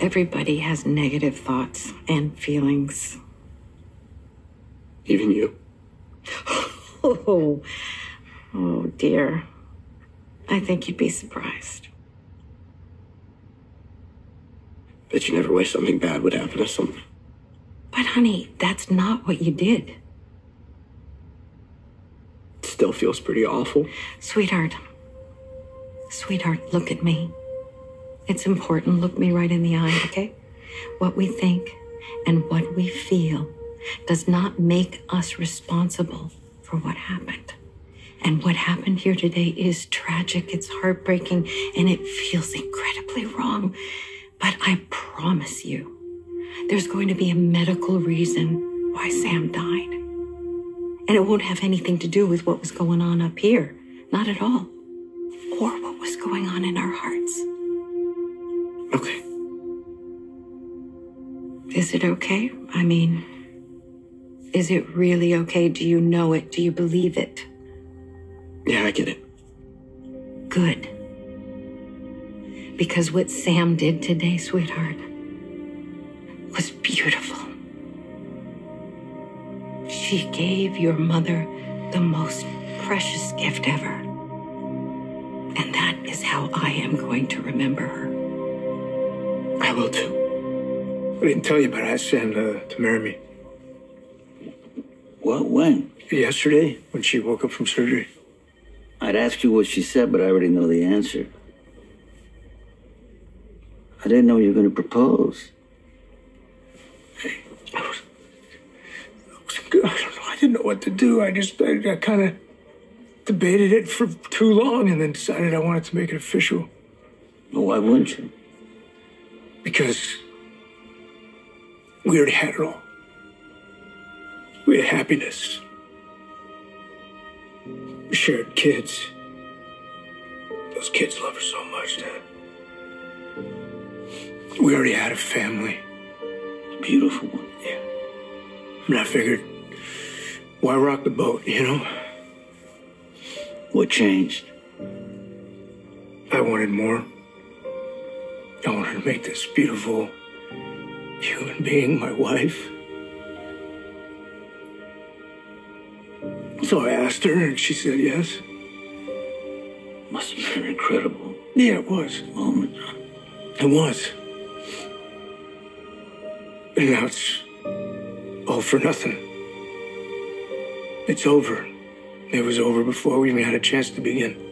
Everybody has negative thoughts and feelings. Even you. Oh, oh dear. I think you'd be surprised. Bet you never wish something bad would happen to someone. But honey, that's not what you did. It still feels pretty awful. Sweetheart. Sweetheart, look at me. It's important. Look me right in the eye, okay? What we think and what we feel does not make us responsible for what happened. And what happened here today is tragic, it's heartbreaking, and it feels incredibly wrong. But I promise you, there's going to be a medical reason why Sam died. And it won't have anything to do with what was going on up here. Not at all. Or what was going Is it okay? I mean, is it really okay? Do you know it? Do you believe it? Yeah, I get it. Good. Because what Sam did today, sweetheart, was beautiful. She gave your mother the most precious gift ever. And that is how I am going to remember her. I will too. I didn't tell you, but I asked Sam to, to marry me. What? When? Yesterday, when she woke up from surgery. I'd ask you what she said, but I already know the answer. I didn't know you were going to propose. I was, I was good. I don't know. I didn't know what to do. I just, I, I kind of debated it for too long and then decided I wanted to make it official. Well, why wouldn't you? Because we already had it all. We had happiness. We shared kids. Those kids love her so much, Dad. We already had a family. Beautiful one. Yeah. And I figured, why rock the boat, you know? What changed? I wanted more. I wanted to make this beautiful human being my wife. So I asked her, and she said yes. Must have been incredible Yeah, it was. moment. It was. And now it's all for nothing. It's over. It was over before we even had a chance to begin.